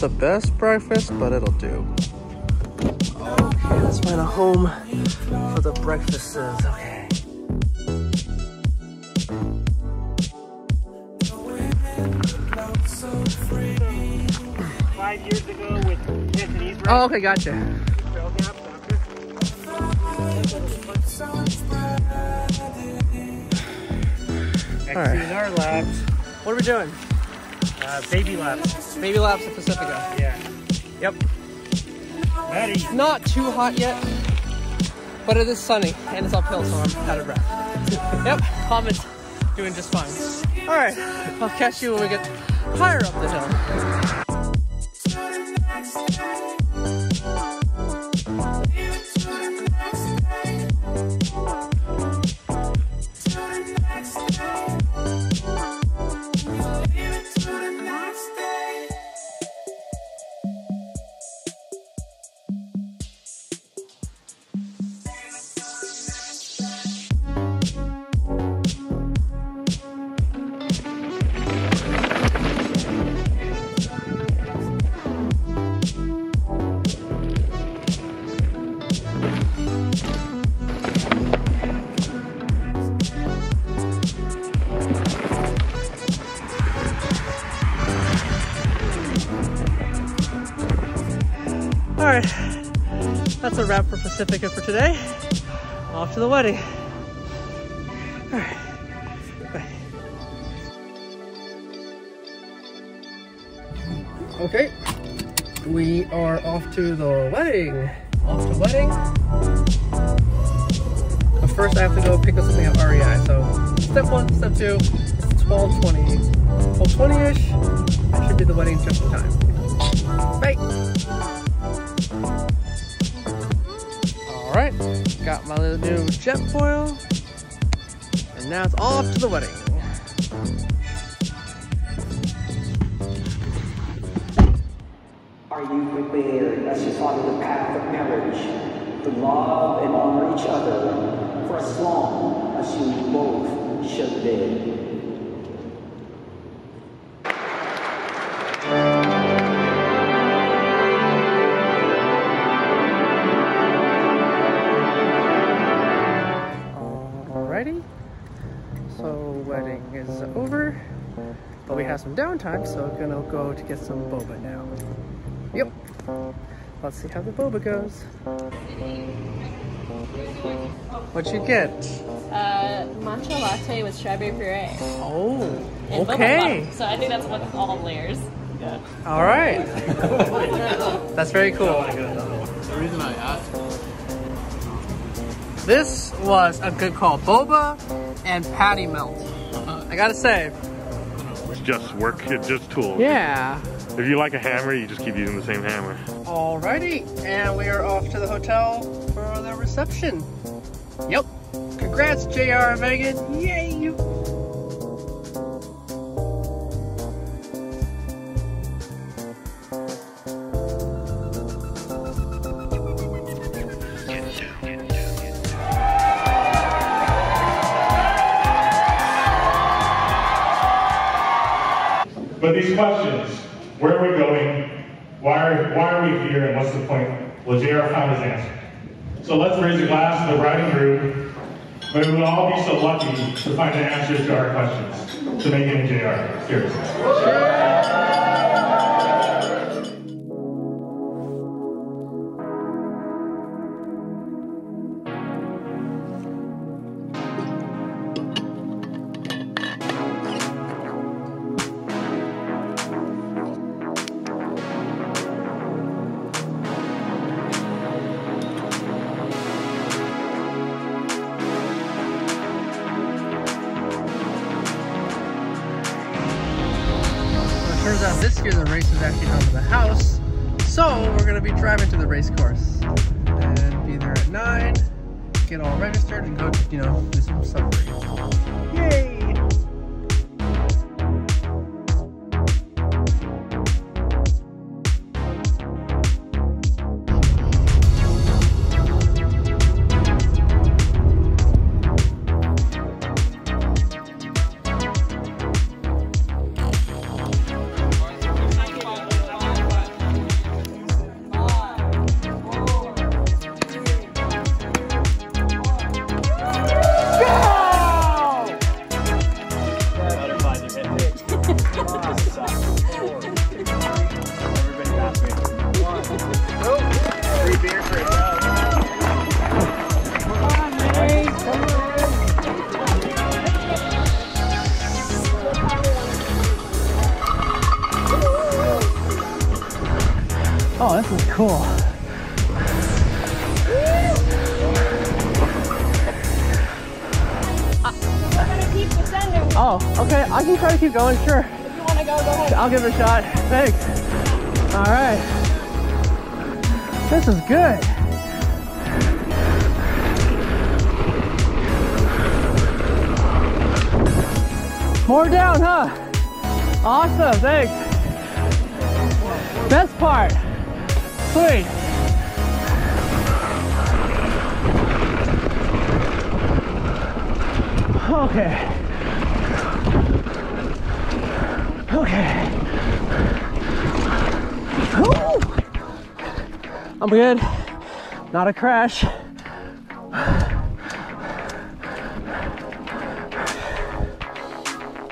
Not the best breakfast, but it'll do. Okay, let's find a home for the breakfasts. Okay. Five years ago with Cantonese Oh, okay, gotcha. Next All right. to our labs, What are we doing? Uh, baby labs. Baby laps at Pacifica. Yeah. Yep. Maddie. Not too hot yet, but it is sunny and it's uphill, so I'm out of breath. yep, Comet's doing just fine. All right, I'll catch you when we get higher up the hill. Wrap for today. Off to the wedding. All right, bye. Okay, we are off to the wedding. Off to wedding. But first, I have to go pick up something at REI. So, step one, step two, it's 12:20, and now it's off to the wedding. Are you prepared as you follow the path of marriage to love and honor each other for as long as you both should live? But we have some downtime, so we're gonna go to get some boba now. Yep. Let's see how the boba goes. What'd you get? Uh, matcha latte with strawberry puree. Oh, and okay. bun. So I think that's what all layers. Yeah. All right. That's very cool. The reason I asked This was a good call. Boba and patty melt. I gotta say, It's just work, it's just tools. yeah. If you like a hammer, you just keep using the same hammer. Alrighty, and we are off to the hotel for the reception. Yep. Congrats, JR and Maegan. Yay! These questions, where are we going? Why are, why are we here and what's the point? Well, JR found his answer. So let's raise a glass to the and groom. May we will all be so lucky to find the answers to our questions. To Maegan and JR. Cheers. Race is actually held in the house, so we're gonna be driving to the race course and be there at nine, get all registered, and go, you know, do some suffering. Yay! Cool. We're gonna keep descending. Oh, okay. I can try to keep going. Sure. If you wanna go, go ahead. I'll give it a shot. Thanks. All right. This is good. More down, huh? Awesome, thanks. Best part. Sweet. Okay. Okay. I'm good. Not a crash.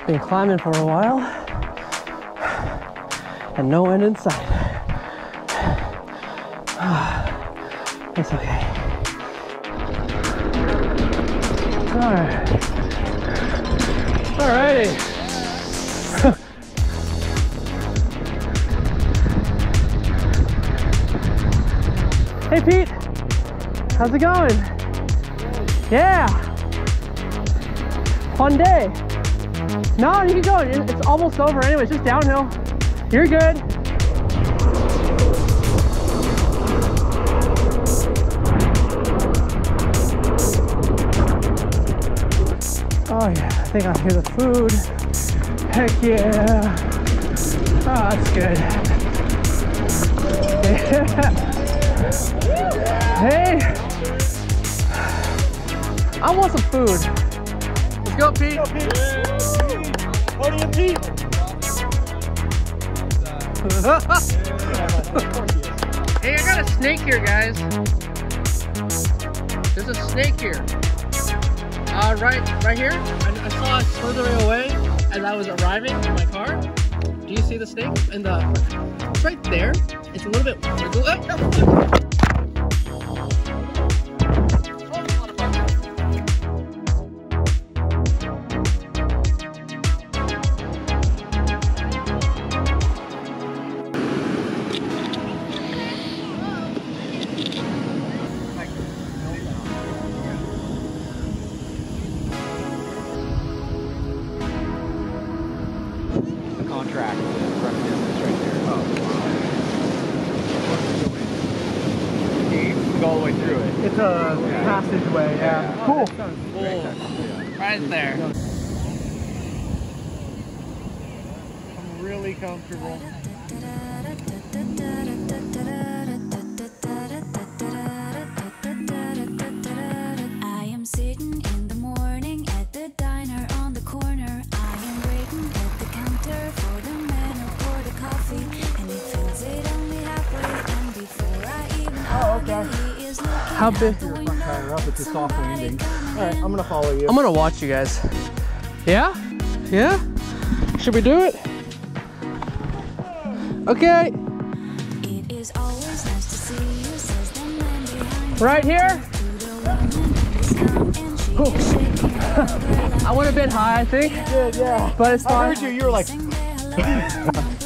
Been climbing for a while and no end in sight. It's okay. All right. Alrighty. hey Pete, how's it going? Yeah. Fun day. No, you can go. It's almost over anyway. It's just downhill. You're good. Yeah, I think I hear the food. Heck yeah. Oh, that's good. hey. I want some food. Let's go, Pete. Podium Pete. hey, I got a snake here, guys. There's a snake here. Uh, right, right here. It further away as I was arriving in my car. Do you see the snake? And the it's right there. It's a little bit. It's a passageway. Yeah. Cool. Right there. I'm really comfortable. How big? out the window. Tire up, it's a soft landing. All right, I'm gonna follow you. I'm gonna watch you guys. Yeah? Yeah? Should we do it? Okay, It is always nice to see you, says the man behind right here. to the woman who is calm and she is shaking her like I would have been high, I think. Yeah, yeah. But it's fine. I heard you. You were like,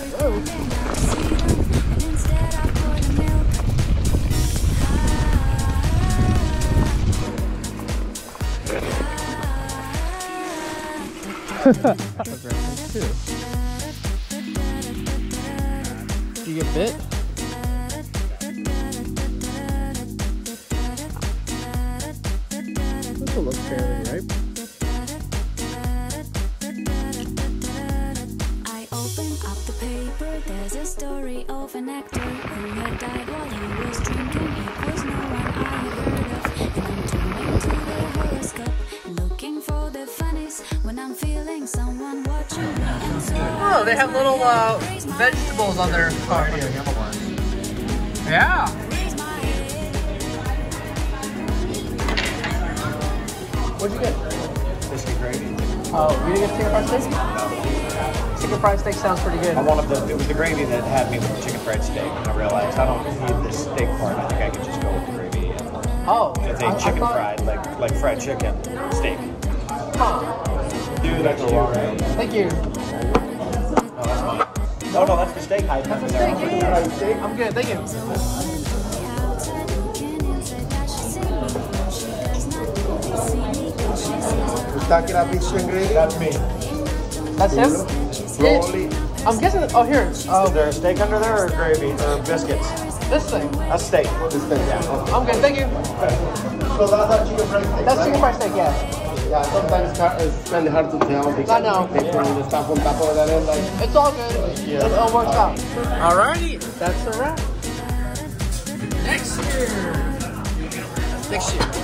Do you get bit? This will look fairly ripe. I open up the paper. There's a story of an actor who had died while he was drinking. It was no one I had heard of. And I'm turning to the horoscope, looking for the funnies when I'm feeling someone watching me. And so Oh, they have little uh, vegetables on their car. Yeah. raise my head. What'd you get? biscuit gravy. Oh, you didn't get chicken fried steak? Chicken fried steak sounds pretty good. I wanted the, it was the gravy that had me with the chicken fried steak. And I realized I don't need the steak part. I think I could just go with the gravy. Oh. It's a I, chicken I fried, like like fried chicken steak. Huh. Dude, that's you, right? Thank you. Oh that's mine. No, no, that's the steak hype. That's steak. I'm good, thank you. That's me. That's him? Rolly. I'm guessing, oh here. Oh. Is there steak under there or gravy or biscuits? This thing. A steak. This thing, yeah. I'm good, thank you. So that's our chicken fried steak, That's right? chicken fried steak, yeah. Yeah, sometimes it's kind of hard to tell because I know. they put the stuff on top of that and like It's all good. It, it all works out. Alrighty, that's a wrap. Next year. Next year.